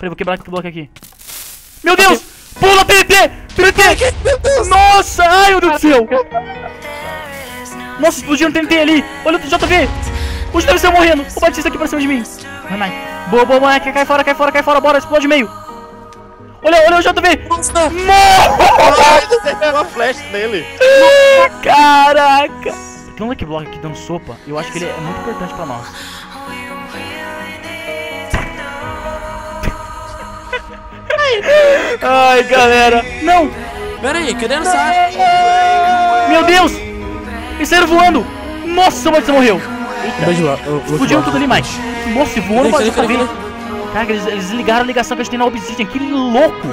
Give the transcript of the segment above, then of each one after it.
Peraí, vou quebrar esse bloco aqui. Meu Deus! Pula! Meu Deus! Nossa! Ai, meu Deus do céu! Nossa, explodiu um TNT ali! Olha o JV! O JV saiu morrendo! O Batista aqui pra cima de mim! Vai, vai! Boa, boa, boa! Cai fora, cai fora, cai fora! Bora, explode meio! Olha, olha o JV! Nossa! Ai, você pegou uma flash nele. Caraca! Tem um Lucky Block aqui dando sopa. Eu acho que ele é muito importante pra nós. Ai, galera! Não! Pera aí, cadê a Sara? Meu Deus! Eles saíram voando! Nossa, o Batista morreu! Eu- Explodiram tudo ali, Mike. Nossa, voou no vindo. Caraca, eles, eles ligaram a ligação que a gente tem na Obsidian. Que louco!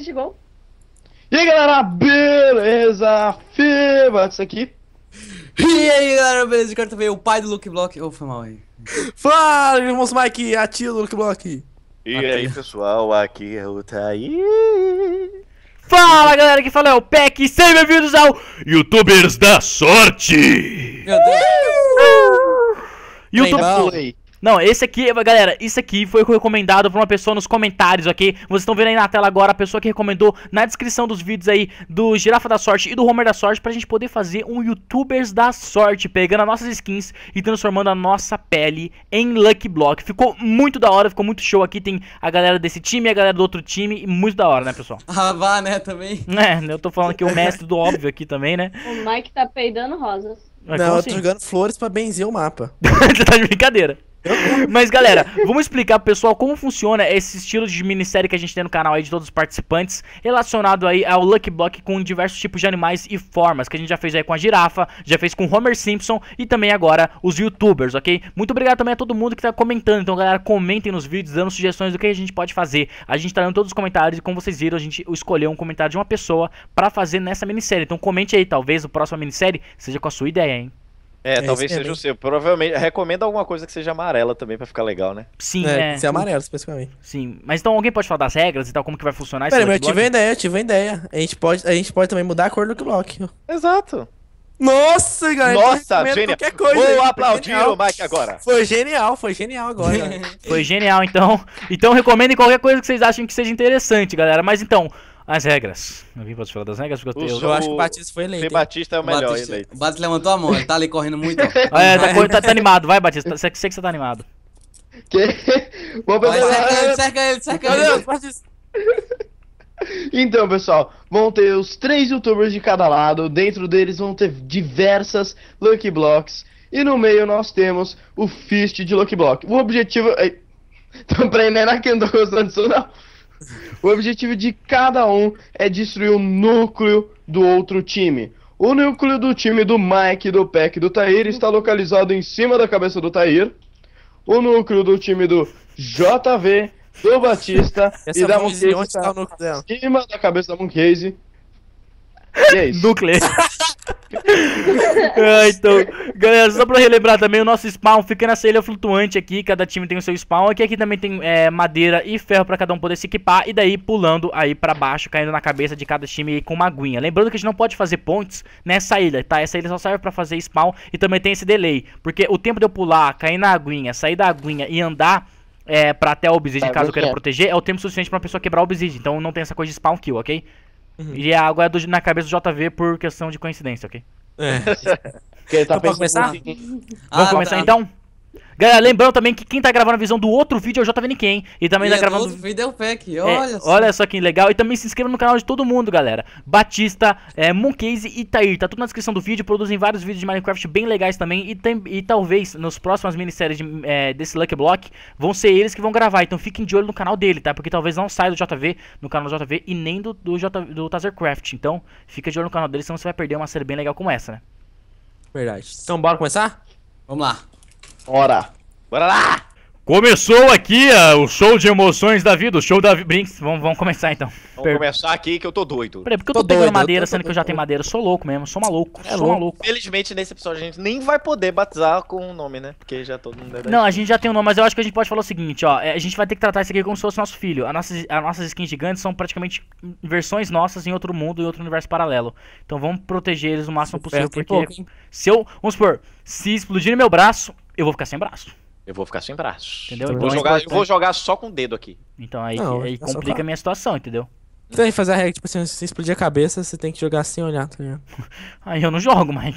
Chegou. E aí galera, beleza? Fibax aqui. E aí galera, beleza? Eu quero também o pai do Luke Block. Oh, foi mal aí. Fala, irmãos Mike, a tia do Luke Block. E aí, pessoal, aqui é o Thaí. Fala galera, que fala é o Peck. Sejam bem-vindos ao Youtubers da Sorte! Meu Deus. YouTube... Bom. Play. Não, esse aqui, galera, isso aqui foi recomendado por uma pessoa nos comentários, ok? Vocês estão vendo aí na tela agora a pessoa que recomendou na descrição dos vídeos aí do Girafa da Sorte e do Homer da Sorte pra gente poder fazer um Youtubers da Sorte, pegando as nossas skins e transformando a nossa pele em Lucky Block. Ficou muito da hora, ficou muito show aqui. Tem a galera desse time e a galera do outro time, e muito da hora, né, pessoal? Ah, vá, né, também. É, eu tô falando aqui o mestre do óbvio aqui também, né? O Mike tá peidando rosas. Mas Não, eu tô assim? jogando flores pra benzer o mapa. Você tá de brincadeira. Mas galera, vamos explicar pro pessoal como funciona esse estilo de minissérie que a gente tem no canal aí de todos os participantes, relacionado aí ao Lucky Block com diversos tipos de animais e formas, que a gente já fez aí com a girafa, já fez com o Homer Simpson e também agora os youtubers, ok? Muito obrigado também a todo mundo que tá comentando, então galera, comentem nos vídeos, dando sugestões do que a gente pode fazer. A gente tá lendo todos os comentários e como vocês viram, a gente escolheu um comentário de uma pessoa pra fazer nessa minissérie. Então comente aí, talvez o próximo minissérie seja com a sua ideia, hein? É, talvez é seja bem- o seu. Provavelmente. Recomenda alguma coisa que seja amarela também pra ficar legal, né? Sim, É, é. ser amarelo, especificamente. Sim, mas então alguém pode falar das regras e tal, como que vai funcionar esse Pera, mas eu tive uma ideia, eu tive uma ideia. A gente pode, a gente pode também mudar a cor do Block. Exato. Nossa, galera. Nossa, recomendo genial. qualquer coisa Vou aplaudir genial. o Mike agora. Foi genial, foi genial agora. Foi genial, então. Então recomendem qualquer coisa que vocês achem que seja interessante, galera. Mas então, as regras. Alguém pode falar das regras? Porque eu tenho... eu acho que O- Batista foi eleito. Hein? Batista é o melhor Batista, eleito. o Batista levantou a mão, ele tá ali correndo muito. é, tá, tá- tá animado, vai, Batista. Sei, sei que você tá animado. Que... Bom, Vai, cerca ele, cerca ele, cerca Meu Deus, ele. Batista. então pessoal, vão ter os três youtubers de cada lado. Dentro deles vão ter diversas Lucky Blocks. E no meio nós temos o Fist de Lucky Block. O objetivo. Ei, Tô aprendendo aqui, não tô gostando disso não. O objetivo de cada um é destruir o núcleo do outro time. O núcleo do time do Mike, do Peck e do Tair está localizado em cima da cabeça do Tair. O núcleo do time do JV, do Batista e Essa da mãozinha, Monkey tá dela? em cima da cabeça da Mooncase. E é isso. Núcleo. ah, então, galera, só pra relembrar também, o nosso spawn fica nessa ilha flutuante aqui, cada time tem o seu spawn, aqui, aqui também tem é, madeira e ferro pra cada um poder se equipar, e daí pulando aí pra baixo, caindo na cabeça de cada time com uma aguinha. Lembrando que a gente não pode fazer pontes nessa ilha, tá? Essa ilha só serve pra fazer spawn e também tem esse delay, porque o tempo de eu pular, cair na aguinha, sair da aguinha e andar... É, pra até o obsidian, É, caso eu queira proteger, é o tempo suficiente pra uma pessoa quebrar o obsidian. Então não tem essa coisa de spawn kill, ok? E a água é do- na cabeça do JV por questão de coincidência, ok? É. Porque ele tá Então, pensando começar? assim, Vamos Ah, começar tá. então? Galera, lembrando também que quem tá gravando a visão do outro vídeo é o JV Niken. E também E tá é gravando. outro vídeo é o Peck, É, olha só. olha só que legal. E também se inscreva no canal de todo mundo, galera. Batista, é, Mooncase e Tair. Tá tudo na descrição do vídeo. Produzem vários vídeos de Minecraft bem legais também. E, tem- e talvez nas próximas minisséries de, é, desse Lucky Block vão ser eles que vão gravar. Então fiquem de olho no canal dele, tá? Porque talvez não saia do JV, no canal do JV e nem do, do, J, do Tazercraft. Então fica de olho no canal dele, senão você vai perder uma série bem legal como essa, né? Verdade. Então bora começar? Vamos lá. Ora. Bora lá! Começou aqui ah, o show de emoções da vida, o show da vida. Brinks, vamos, vamos começar então. Vamos Per- começar aqui que eu tô doido. Peraí, por que eu Tô tô pegando doido, madeira tô- sendo tô que eu já tenho madeira? Eu sou louco mesmo, sou maluco, É sou louco. maluco. Felizmente, nesse episódio a gente nem vai poder batizar com o nome, né? Porque já todo mundo é Não, a gente já tem um nome, mas eu acho que a gente pode falar o seguinte, ó. é, A gente vai ter que tratar isso aqui como se fosse nosso filho. As nossas, as nossas skins gigantes são praticamente versões nossas em outro mundo, em outro universo paralelo. Então vamos proteger eles o máximo possível, Tem porque se eu. Vamos supor, se explodir meu braço, eu vou ficar sem braço. Eu vou ficar sem braços. Entendeu? Eu Então vou, é jogar, eu vou jogar só com o dedo aqui. Então aí, Não, aí é complica a minha situação, entendeu? Você tem que fazer a regra, tipo assim, se você explodir a cabeça, você tem que jogar sem olhar, tá ligado? Aí eu não jogo, mas.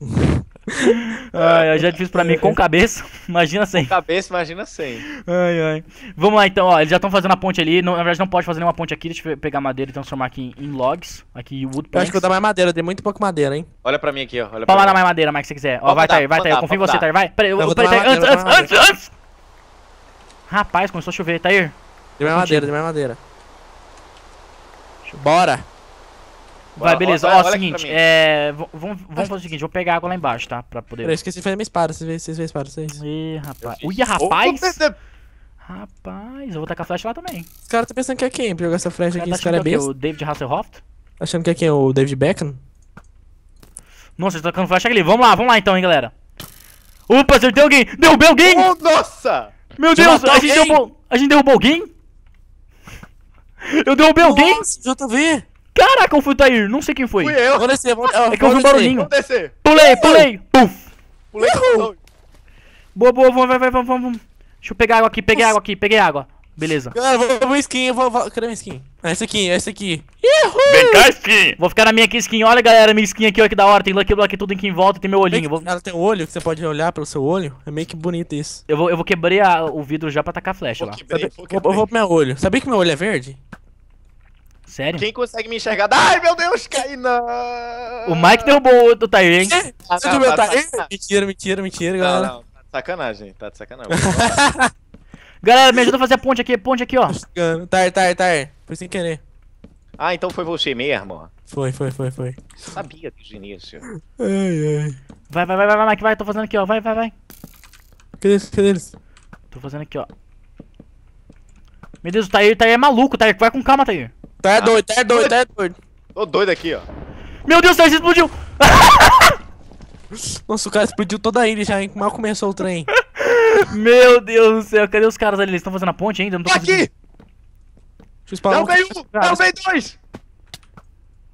ai, ai, já é difícil pra mim com cabeça. Imagina sem. Cabeça, imagina sem. Ai, ai. Vamos lá então, ó. Eles já estão fazendo a ponte ali. Não, na verdade, não pode fazer nenhuma ponte aqui. Deixa eu pegar madeira e transformar aqui em, em logs. Aqui, wood Eu acho que eu planks. vou dar mais madeira, eu dei muito pouco madeira, hein? Olha pra mim aqui, ó. Olha Pode pra mim. mais madeira, Mike, se você quiser. Ó, vai, dar, Tair, vai, pode Tair. dar, Confio em você. Tair. Vai. Peraí, eu, Eu vou peraí, Tair, antes, antes, antes, antes. Rapaz, começou a chover. Tair, Dei mais madeira, dei mais madeira. Bora! Vai, beleza. Ó, seguinte, é. Vamos, vamos fazer o seguinte, vou pegar água lá embaixo, tá? Pra poder. Peraí, eu esqueci de fazer minha espada, vocês veem, vocês veem a espada, vocês. Ih, rapaz. Ui, rapaz! Opa, Rapaz, eu vou tacar flecha lá também. Os caras tá pensando que é quem pra jogar essa flecha aqui, tá esse cara é besta. O David Hasselhoff? Achando que é quem? O David Beckham? Nossa, tá tacando flecha ali. Vamos lá, vamos lá então, hein, galera. Opa, acertei alguém! Derrubei alguém! Oh, nossa! Meu Deus, a gente, derrubou, a gente derrubou alguém? Eu derrubei alguém? Nossa, JV! Caraca, eu fui o Tair, não sei quem foi. Fui eu! Vou descer, vou, É que eu ouvi um barulhinho. Vamos descer! Pulei, pulei! Puf! Pulei Boa, boa, vamos, vai, vai, vamos, vamos. Deixa eu pegar água aqui, peguei água aqui, peguei água. Beleza. Cara, vou, vou skin, vou, vou, cadê minha skin? Ah, esse aqui, esse aqui. Vem cá, skin! Vou ficar na minha aqui, skin. Olha, galera, minha skin aqui, olha que da hora. Tem Lucky Block tudo aqui em volta, tem meu olhinho. Vou- Ela tem um olho que você pode olhar pelo seu olho. É meio que bonito isso. eu vou, eu vou quebrar o vidro já pra tacar flecha lá. Sabe, vou, eu vou pro meu olho. Sabia que meu olho é verde? Sério? Quem consegue me enxergar? Ai, meu Deus, cai não! O Mike derrubou o Tair, hein? Ah, Você não, tá tá? sacanagem. Mentira, mentira, mentira, Não, galera. não, tá de sacanagem, tá de sacanagem. Galera, me ajuda a fazer a ponte aqui, ponte aqui, ó. Tar, tar, tar. Foi sem querer. ah, então foi você mesmo? Foi, foi, foi, foi. Sabia desde o início. Ai, ai. Vai, vai, vai, vai, Mike, vai, tô fazendo aqui, ó. Vai, vai, vai. Cadê eles? Cadê eles? Tô fazendo aqui, ó. Meu Deus, o Tair, Tair é maluco, Tair. Vai com calma, Tair. Tá é doido, tá é doido, tá é doido. Tô doido aqui, ó. Meu Deus, se explodiu. Nossa, o cara explodiu toda a ilha já, hein? Mal começou o trem. Meu Deus do céu, cadê os caras ali? Eles estão fazendo a ponte ainda? Eu Não tô Tô conseguindo. aqui! Deixa eu spawnar Derrubei um- um! Cara, Derrubei dois!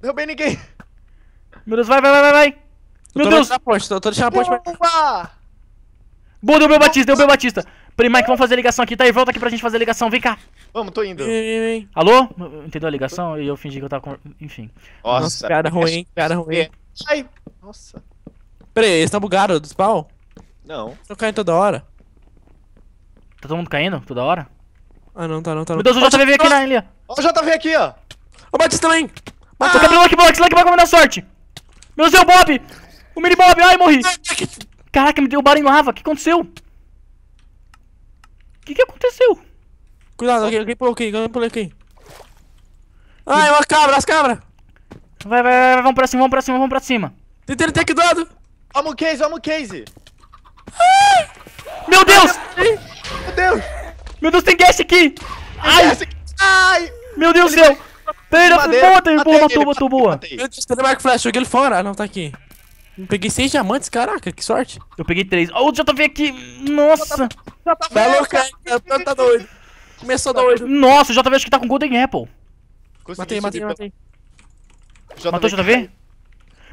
Derrubei ninguém! Meu Deus, vai, vai, vai, vai, vai. Meu tô Deus. deixando a ponte, tô, tô deixando a ponte. Bomba! Boa, deu meu Batista, deu meu Batista. Peraí, Mike, vamos fazer a ligação aqui. Tair, volta aqui pra gente fazer a ligação. Vem cá. Vamos, tô indo. Vem, vem, vem. Alô? Entendeu a ligação? E eu fingi que eu tava com... Enfim. Nossa, piada ruim? Piada ruim. É. Ai, nossa. Pera aí, eles tão bugados do spawn? Não. Estão caindo toda hora. Tá todo mundo caindo toda hora? Ah, não, tá não, tá não. Meu Deus, o JV veio aqui na ilha. Ó o JV aqui, ó. Ô, Batista também! Tô quebrando Lucky Box, Lucky Box vai me dar sorte. Meu Deus, é o Bob. O mini Bob, ai, morri. Caraca, me deu barra em lava. O que aconteceu? O que que aconteceu? Cuidado, alguém, alguém pulou aqui, alguém pulou aqui. Ai, uma cabra, as cabras! Vai, vai, vai, vai, vamos pra cima, vamos pra cima, vamos pra cima. Tentei ele ter aqui do lado! Vamos, Case, vamos, Case. Meu Deus! Meu Deus. Meu Deus, tem guest aqui! Ai. Ai. meu Deus do céu! Madeira. boa, Taylor, boa, matou, matou, boa. matei. Meu Deus, cadê o Marco Flash? Joguei ele fora. Ah, não, tá aqui. Peguei seis diamantes, caraca, que sorte. Eu peguei três. Ó, o JV aqui. Nossa! Tá louco, hein? Tá- tá doido. Começou doido. Nossa, o JV acho que tá com Golden Apple. Consegui Matei, matei, matei. Matou o JV?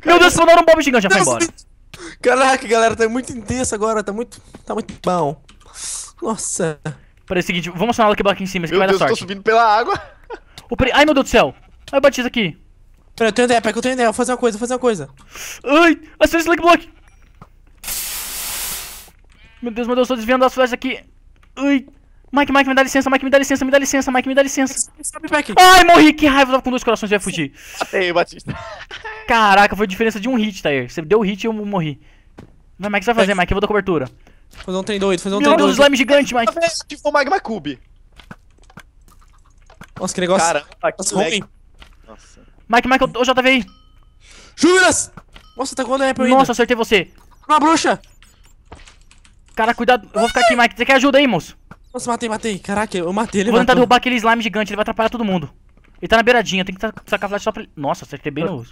Meu Deus, mandaram um bomb gigante, já foi embora. Caraca, galera, tá muito intenso agora, tá muito, tá muito bom. Nossa. Peraí, é o seguinte, vamos acionar o Lucky Block aqui em cima, isso vai dar Deus, eu tô sorte. subindo pela água. Peraí, ai meu Deus do céu! Ai, Batista aqui. Pera, eu tenho ideia, pera que eu tenho ideia, vou fazer uma coisa, vou fazer uma coisa. Ai, aciona esse Lucky Block! Meu Deus, meu Deus, tô desviando das flechas aqui. Ai. Mike, Mike, me dá licença, Mike, me dá licença, me dá licença, Mike, me dá licença. Sabe, Peck? Ai, morri, que raiva, eu tava com dois corações, eu ia fugir. Matei, Batista. Caraca, foi a diferença de um hit, Tair. Você deu o hit e eu morri. Vai, Mike, o que você vai fazer, Mike? Eu vou dar cobertura. Fazer um trem doido, fazer um Meu trem Deus, doido. slime gigante, Mike. Ativou o Magma Cube. Nossa, que negócio. Caramba, que Nossa, ruim. Nossa. Mike, Mike, eu, eu já tava aí. Juras! Nossa, tá com o Apple ainda. Nossa, acertei você. Uma bruxa! Cara, cuidado. Eu vou ficar aqui, Mike. Você quer ajuda aí, moço? Nossa, matei, matei. Caraca, eu matei ele. Eu vou tentar matou. derrubar aquele slime gigante, ele vai atrapalhar todo mundo. Ele tá na beiradinha, tem que sa- sacar flash só pra ele. Nossa, acertei bem no.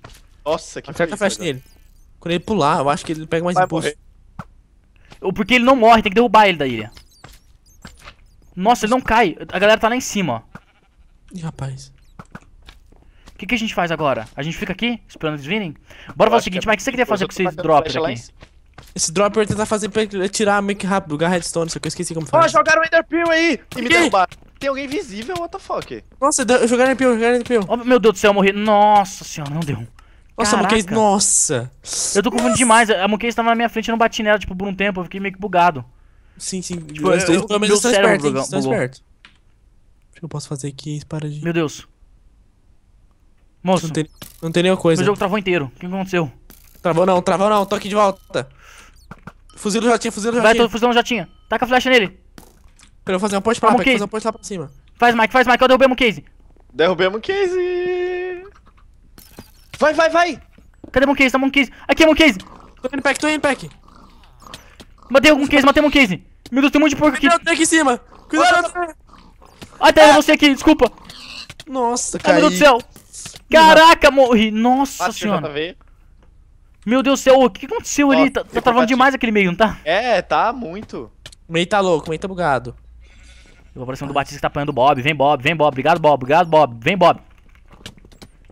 Nossa, que Acerta a flash nele. Quando ele pular, eu acho que ele pega mais Vai impulso. morrer. Porque ele não morre, tem que derrubar ele da ilha. Nossa, ele não cai. A galera tá lá em cima, ó. Ih, rapaz. O que, que a gente faz agora? A gente fica aqui, esperando eles virem? Bora fazer o seguinte, é- Mike, o que você queria fazer Eu com lá em aqui? Esse drop eu ia tentar fazer pra ele tirar meio que rápido, o Redstone, só que eu esqueci como Ó, faz. jogaram o Ender Pearl aí! E me derrubaram. Tem alguém invisível, what the fuck? Nossa, deu- jogaram NPO, jogaram NPO. Oh, meu Deus do céu, eu morri. Nossa senhora, não deu. Nossa, Caraca. Monkey, nossa. Eu tô confundindo demais. A Monkey estava na minha frente e eu não bati nela, tipo, por um tempo. Eu fiquei meio que bugado. Sim, sim. Tipo, eu- eu- mas meu cérebro espertos, hein, bugou-. O que eu posso fazer aqui? Para de... Meu Deus. Moço, Não tem, não tem nenhuma coisa. meu jogo travou inteiro. O que aconteceu? Travou não, travou não, tô aqui de volta. Fuzilo já tinha, fuzilo já Vai, tinha. tô fuzilando já tinha. Taca a flecha nele. Vou fazer uma ponte pra lá, Case. fazer uma ponte lá pra cima. Faz, Mike, faz, Mike. Eu derrubei a Monkey. Derrubemos o case! Vai, vai, vai! Cadê a Monkey? Tá a Monkey. Aqui a Monkey. Tô indo pack, tô indo pack. Matei algum case, matei a Monkey. Meu Deus, tem um monte de porco aqui. Tem aqui em cima. Cuidado. Ah, tá, é você aqui, desculpa. Nossa, Ai, cara. meu Deus do céu. Caraca, morri. Nossa Bate o senhora. JV. Meu Deus do céu, o que aconteceu ali? Tá, tá travando demais aquele meio, não tá? É, tá muito. O meio tá louco, o meio tá bugado. Eu vou pra cima do Batista que tá apanhando o Bob. Vem, Bob, vem, Bob. Obrigado, Bob. Obrigado, Bob. Vem, Bob.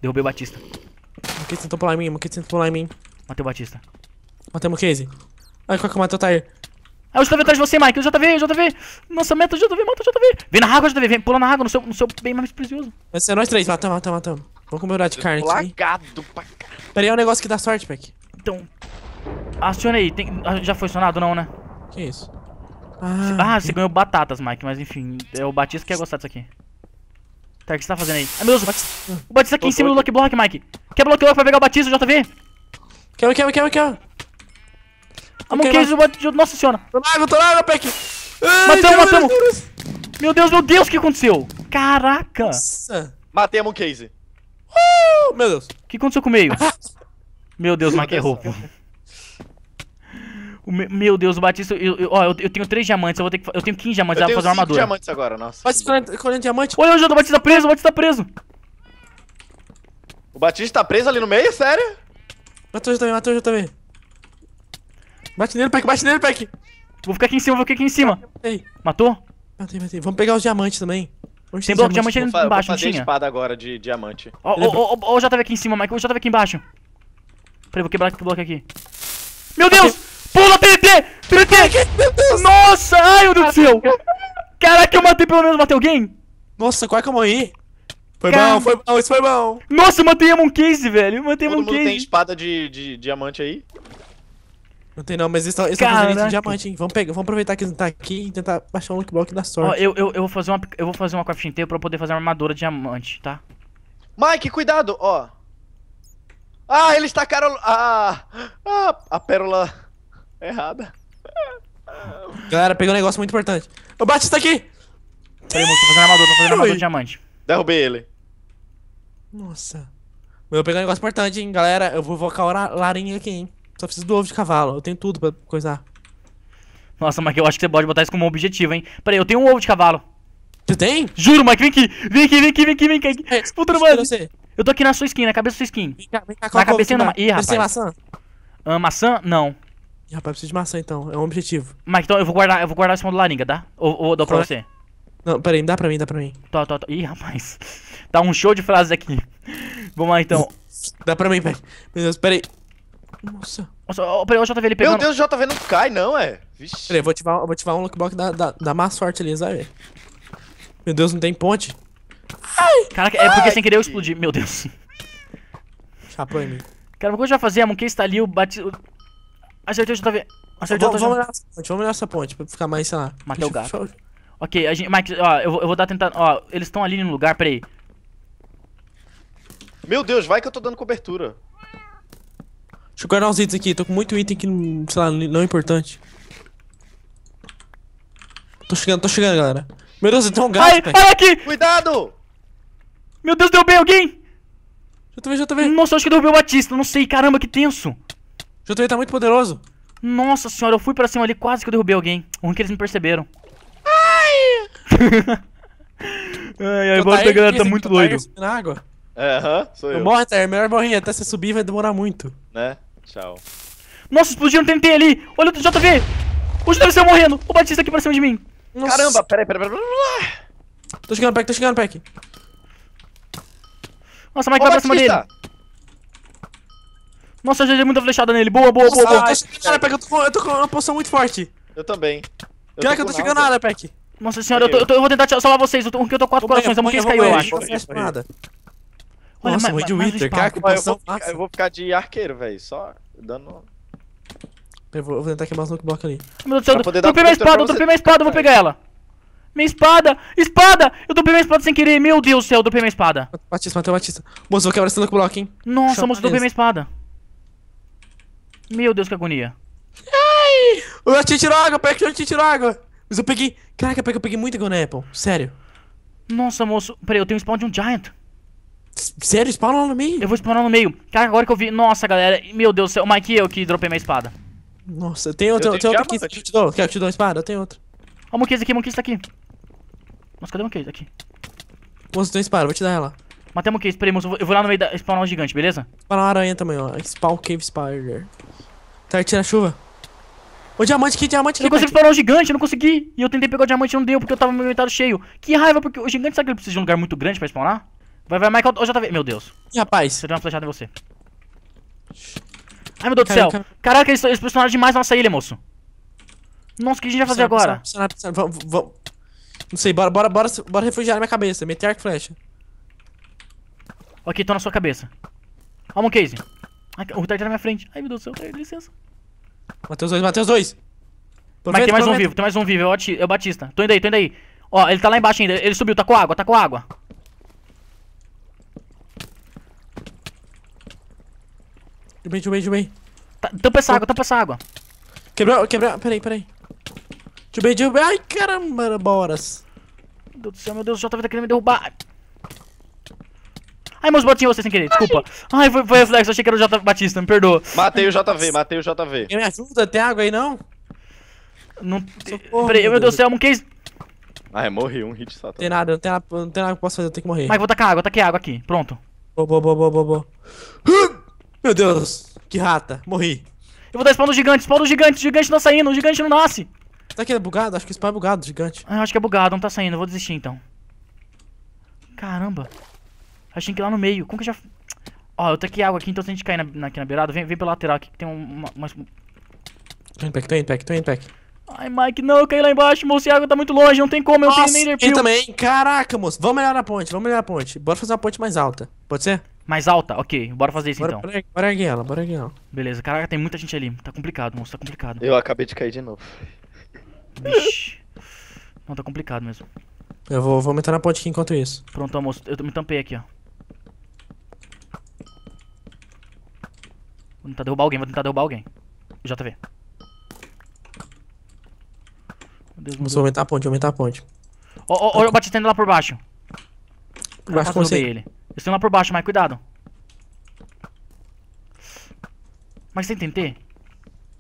Derrubei o Batista. Monkey tentou pular em mim, Monkey tentou pular em mim. Matei o Batista. Matamos o Case. Ai, qual que matou o Tyre? Ah, o JV atrás de você, Mike. O JV, o JV. Nossa, meta o JV, mata o JV. Vem na água, JV. Vem, pula na água, no seu, no seu bem mais precioso. Vai ser nós três, matamos, matamos, matamos. Vamos comer pedaço de carne aqui. Lagado pra cá. Pera aí, é um negócio que dá sorte, Pack. Então. Aciona aí. Tem, ah, já foi acionado, não, né? Que isso? Ah, você ganhou batatas, Mike. Mas enfim, é o Batista que ia gostar disso aqui. Tá, o que você tá fazendo aí? Ai, meu Deus. O Batista aqui em cima do Lucky Block, Mike. Quebra o Lucky Block pra pegar o Batista, o JV. Quebra, quebra, quebra, quebra. A Ok, Monkey, o Batista. Nossa senhora. Tô na água, tô na água, Pack. Ai, Matamos, matamos. Meu Deus, meu Deus, o que aconteceu? Caraca. Nossa. Matemos o case. Oh, meu Deus. O que aconteceu com o meio? Meu Deus, o Mike errou. Me- meu Deus, o Batista. Eu, eu- ó, eu, eu tenho 3 diamantes, eu vou ter que. Eu tenho 15 diamantes, Eu eu vou tenho fazer uma armadura. diamantes agora, nossa. Vai escolhendo escolhendo diamante. Olha, o Batista preso, o Batista preso. O Batista tá preso ali no meio, sério? Matou o JV, matou o JV. Bate nele, Pack, bate nele, Pack. Vou ficar aqui em cima, vou ficar aqui em cima. Ei, Matou? matei, matei. Vamos pegar os diamantes também. Onde Tem os bloco de diamante ali Vou, vou embaixo, não fazer tinha? espada agora de diamante. Ó, é ó, ó, ó, o JV aqui em cima, Mike. O JV aqui embaixo. Peraí, vou quebrar esse bloco aqui. Meu Deus! Pula, TNT! TNT! Nossa! Ai, meu Deus do céu! Caraca, eu matei pelo menos, matei alguém? Nossa, quase que eu morri. Foi Cara- bom, foi bom, isso foi bom. Nossa, eu matei a Mooncase, velho. Eu matei a Todo mundo tem Mooncase. espada de, de diamante aí? Não tem não, mas eles estão eles fazendo isso de diamante, hein. Vamos, pegar, vamos aproveitar que ele não tá aqui e tentar baixar um look block da Ó, sorte. eu, eu, eu vou fazer uma, eu vou fazer uma crafting table pra eu poder fazer uma armadura de diamante, tá? Mike, cuidado, ó. Ah, eles tacaram a... Ah, a pérola errada. Galera, peguei um negócio muito importante. O Batista aqui! Peraí, moço, tô fazendo armadura, tô fazendo armadura de diamante. Derrubei ele. Nossa. Eu peguei um negócio importante, hein, galera. Eu vou invocar a larinha aqui, hein. Só preciso do ovo de cavalo. Eu tenho tudo pra coisar. Nossa, Mike, eu acho que você pode botar isso como objetivo, hein? Peraí, eu tenho um ovo de cavalo. Você tem? Juro, Mike, vem aqui! Vem aqui, vem aqui, vem aqui, vem aqui! É, Puta deixa eu você. Tô aqui na sua skin, na cabeça da sua skin. Vem cá, vem cá. Na é não- que Ih, dá? Eles têm rapaz. maçã? Ah, maçã? Não. Ih, rapaz, eu preciso de maçã então. É um objetivo. Mike, então eu vou guardar, eu vou guardar esse modo laringa, tá? Ou, ou dou pra Qual é? você? Não, pera aí, dá pra mim, dá pra mim. Tô, tô, tô. Ih, rapaz. Tá um show de frases aqui. Vamos lá, então. Dá pra mim, velho. Meu Deus, pera aí. Nossa. Nossa, ó, peraí, o JV ele Meu pegando... Deus, o JV não cai, não, é? Vixe. Pera aí, eu vou ativar, eu vou ativar um lookbox da, da, da má sorte ali, sabe? Meu Deus, não tem ponte? Caraca, é porque Ai, sem querer eu que- explodi. Meu Deus. Chapou em mim. Cara, o que eu já fazia? A Monkey está ali, o bati... o- Acertei o JV. Acertei o Vamos, JV. vamos olhar essa ponte, vamos olhar essa ponte pra ficar mais, sei lá. Matei o gato. deixa eu- Ok, a gente... Mike, ó, eu vou, eu vou dar tentando... Ó, eles estão ali no lugar, peraí. Meu Deus, vai que eu tô dando cobertura. Deixa eu guardar uns itens aqui, tô com muito item que, não- sei lá, não é importante. Tô chegando, tô chegando, galera. Meu Deus, tem um gato, Ai, ai, aqui! Cuidado! Meu Deus, derrubei alguém! JV, JV. Nossa, eu acho que eu derrubei o Batista, não sei, caramba, que tenso. JV tá muito poderoso. Nossa senhora, eu fui pra cima ali, quase que eu derrubei alguém. O ruim é que eles me perceberam. Ai, ai, bora, galera, tá muito doido. Na água. Aham, sou eu. Morre, tá? É melhor morrer. Até você subir vai demorar muito. Né? Tchau. Nossa, explodiu um TNT ali! Olha o JV! O JV saiu morrendo! O Batista aqui pra cima de mim! Nossa. Caramba, peraí, peraí, peraí. peraí. Tô chegando, Peck, tô chegando, Peck. Nossa, Mike Ô, vai pra cima dele! Nossa, eu já dei muita flechada nele! Boa, boa, boa, Nossa, boa! na área, Peck. Eu tô, com, eu tô com uma poção muito forte. Eu também. Pior que eu tô chegando na área, Peck. Nossa senhora, eu, tô, eu, tô- eu vou tentar te- salvar vocês. Eu tô, eu tô quatro corações, a Monquês caiu, eu acho. Não nada. Olha, Nossa, ma- morri de ma- mais um Wither, cara, que Mas eu, vou eu vou ficar de arqueiro, velho. Só dando. Eu vou, eu vou tentar quebrar os Nuke Block ali. Meu Deus do céu, eu dropei minha espada, eu dropei minha espada, eu vou pegar ela. Minha espada! Espada! Eu dropei minha espada sem querer, meu Deus do céu, eu dropei minha espada. Batista, matei o Batista. Moço, vou quebrar esse Block, hein. Nossa, Chama moço, eu dropei minha espada. Meu Deus, que agonia. Eu te tirou água, Peck, eu te tirou água. Mas eu peguei. Caraca, eu peguei muita Gun Apple. Sério. Nossa, moço, peraí, eu tenho um spawn de um Giant. Sério, spawna lá no meio. Eu vou spawnar no meio. Cara, agora que eu vi. Nossa, galera, meu Deus do céu, o Mike e eu que dropei minha espada. Nossa, tem outra, Eu tem tenho outra aqui. que eu te dou. Quer que eu te dou uma espada? Eu tenho outra. Ó, o Monkeys aqui, o Monkeys tá aqui. Nossa, cadê o Monkeys? Aqui. Moço, tem espada, vou te dar ela. Matei o Monkeys, peraí, moço, eu vou- lá no meio da spawnar um gigante, beleza? Spawn uma aranha também, ó. Spawn Cave Spider. Tá, tira a chuva. Ô, diamante aqui, diamante Eu consegui spawnar um gigante, eu não consegui. E eu tentei pegar o diamante e não deu, porque eu tava com meu inventário cheio. Que raiva, porque o gigante sabe que ele precisa de um lugar muito grande pra spawnar? Vai, vai, Michael, eu já tava. Meu Deus, Ih, rapaz. você deu uma flechada em você. Ai, meu Deus do céu. cara. Caraca, eles, eles pressionaram demais na nossa ilha, moço. Nossa, o que a gente vai fazer agora? Pressionar, pressionar, Vamos, vamos. Não sei, bora, bora, bora, bora refugiar na minha cabeça. Meter arco e flecha. Ok, tô na sua cabeça. Ó, Monkey. Ai, o Retard tá na minha frente. Ai, meu Deus do céu, licença. Matei os dois, matei os dois. Mas tem mais um vivo, tem mais um vivo, é é o Batista. Tô indo aí, tô indo aí. Ó, ele tá lá embaixo ainda, ele subiu, tá com água, tá com água. Jubei, jubei, jubei. Tá, tampa essa água, tampa essa água. Quebrou, quebrou. Peraí, peraí. Jubei, jubei. Ai, caramba, boras. Meu Deus do céu, meu Deus, o JV tá querendo me derrubar. Ai, meus botinhos você sem querer, desculpa. Ai, foi, foi reflexo, achei que era o J Batista, me perdoa. Matei o JV, matei o JV. Me ajuda? Tem água aí, não? Não. Socorro, Peraí, meu meu Deus do céu, um case. Ah, morri, um hit só. Não tem nada, não tem nada, não tem nada que eu possa fazer, eu tenho que morrer. Mike, vou tacar água, taquei água aqui, pronto. Boa, boa, boa, boa, boa, boa. Meu Deus, que rata, morri. Eu vou dar spawn do gigante, spawn do gigante, o gigante não tá saindo, o gigante não nasce. Será que é bugado? Acho que o spawn é bugado, gigante. Ah, acho que é bugado, não tá saindo, eu vou desistir então. Caramba. Achei que ir lá no meio, como que eu já... Ó, eu taquei água aqui, então se a gente cair na, aqui na beirada, vem, vem pela lateral aqui que tem um- uma, umas... Tô indo, pack, tô indo, pack, tô indo, pack. Ai, Mike, não, eu caí lá embaixo, moço, e a água tá muito longe, não tem como, eu tenho nem eu também. Caraca, moço. Vamos melhorar a ponte, vamos melhorar a ponte. Bora fazer uma ponte mais alta. Pode ser? Mais alta? Ok, bora fazer isso Bora, então. bora, bora erguer ela, bora erguer ela. Beleza, caraca, tem muita gente ali, tá complicado, moço, tá complicado. Eu acabei de cair de novo. Vixe. Não, tá complicado mesmo. Eu vou, vou aumentar na ponte aqui enquanto isso. Pronto, moço, eu me tampei aqui, ó. Vou tentar derrubar alguém, vou tentar derrubar alguém. JV. Meu Deus, Vamos aumentar a ponte, aumentar a ponte. Ó, ó, ó, o Batista indo lá por baixo. Por baixo como assim? ele. Eles estão lá por baixo, mas cuidado. Mas tem TNT?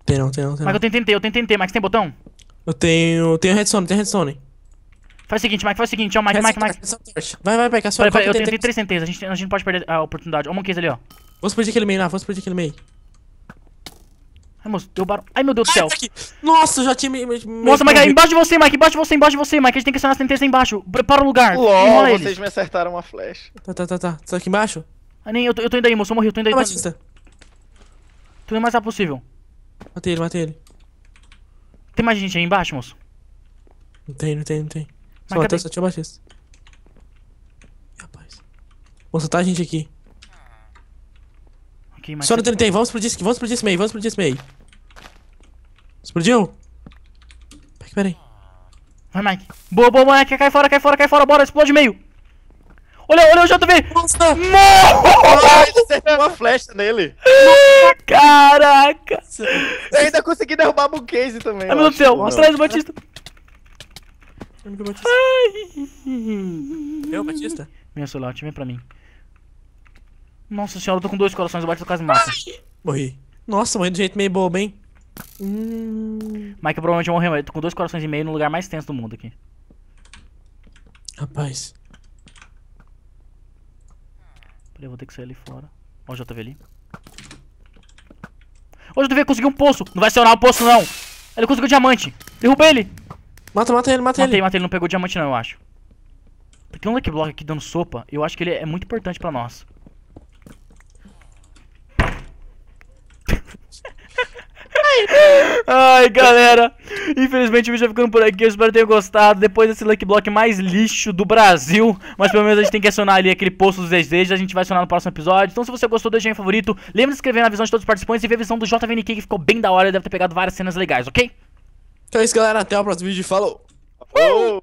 Tem não, tem não, tem Mas eu tenho TNT, eu tenho TNT, mas tem botão? Eu tenho. Tenho redstone, tem redstone. Faz o seguinte, Mike, faz o seguinte, ó, Mike, Mike, Mike. Vai, vai, vai, que a sua Peraí, peraí, eu tenho três centenas, a gente, a gente não pode perder a oportunidade. Ó o Monkeys ali, ó. Vamos explodir aquele meio lá, vamos explodir aquele meio. Ai, moço, derrubaram. Ai, meu Deus do céu. Ai, Mike. Nossa, eu já tinha me. me Nossa, Mike, embaixo de você, Mike, embaixo de você, embaixo de você, Mike. A gente tem que acionar as TNTs aí embaixo. Prepara o lugar. LOL, Enrola vocês eles. me acertaram uma flecha. Tá, tá, tá, tá. Você tá aqui embaixo? Ah, nem, eu tô, eu tô indo aí, moço, eu morri, eu tô indo aí. Ah, Tô, Batista. tô indo o mais rápido possível. Matei ele, matei ele. Tem mais gente aí embaixo, moço? Não tem, não tem, não tem. Só Mas cadê? só tinha o Batista. Rapaz. Moça, tá a gente aqui. Ok, mas. Só no TNT, vamos explodir esse, vamos explodir esse meio, vamos explodir esse meio. Explodiu? Peraí, peraí. Vai, Mike. Boa, boa, Mike, cai fora, cai fora, cai fora, bora, explode meio. Olha, olha o JV. Nossa! Ai, acertei uma flecha nele. Caraca. Eu ainda consegui derrubar a Bookcase também. Ai, eu meu Deus do céu, Não. atrás do Batista. Batista. Eu, Batista? Minha celular, vem pra mim. Nossa senhora, eu tô com dois corações, o Batista quase me mata. Morri. Nossa, morri de jeito meio bobo, hein? Hum, Mike provavelmente vai morrer, mas eu tô com dois corações e meio no lugar mais tenso do mundo aqui. rapaz. Peraí, eu vou ter que sair ali fora. Ó o JV ali. Ô, JV, conseguiu um poço. Não vai acionar o poço, não. Ele conseguiu diamante. Derruba ele. Mata, mata ele, mata Matei, ele. matei. Ele não pegou diamante, não, eu acho. Tem um Lucky Block aqui dando sopa. Eu acho que ele é muito importante pra nós. Ai, galera. Infelizmente o vídeo vai ficando por aqui. Eu espero que tenham gostado. Depois desse Lucky Block mais lixo do Brasil. Mas pelo menos a gente tem que acionar ali aquele posto dos desejos. A gente vai acionar no próximo episódio. Então se você gostou, deixa aí favorito. Lembra de se inscrever na visão de todos os participantes e ver a visão do JVNK que ficou bem da hora. Ele deve ter pegado várias cenas legais, ok? Então é isso, galera. Até o próximo vídeo. Falou! Oh!